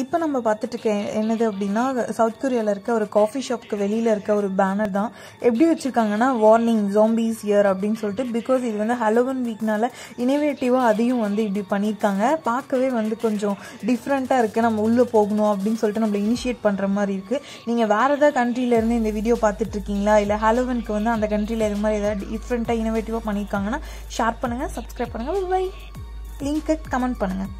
இப்போ நம்ம பார்த்துட்டு என்னது அப்படின்னா சவுத் கொரியாவில் இருக்க ஒரு காஃபி ஷாப்க்கு வெளியில் இருக்க ஒரு பேனர் தான். எப்படி வச்சுருக்காங்கன்னா வார்னிங் ஜாம்பீஸ் இயர் அப்படின்னு சொல்லிட்டு பிகாஸ் இது வந்து ஹலோவன் வீக்னால இனோவேட்டிவாக அதையும் வந்து இப்படி பண்ணியிருக்காங்க. பார்க்கவே வந்து கொஞ்சம் டிஃப்ரெண்ட்டாக இருக்குது நம்ம உள்ளே போகணும் அப்படின்னு சொல்லிட்டு நம்மளை இனிஷியேட் பண்ணுற மாதிரி இருக்குது நீங்கள் வேறு ஏதாவது கண்ட்ரிலேருந்து இந்த வீடியோ பார்த்துட்ருக்கீங்களா இல்லை ஹலோவனுக்கு வந்து அந்த கண்ட்ரியில் இது மாதிரி ஏதாவது டிஃப்ரெண்ட்டாக இனோவேட்டிவாக பண்ணியிருக்காங்கன்னா ஷேர் பண்ணுங்கள் சப்ஸ்கிரைப் பண்ணுங்கள் பை லிங்க்கு கமெண்ட் பண்ணுங்கள்